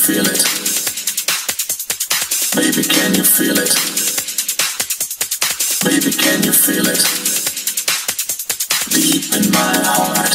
feel it? Baby, can you feel it? Baby, can you feel it? Deep in my heart.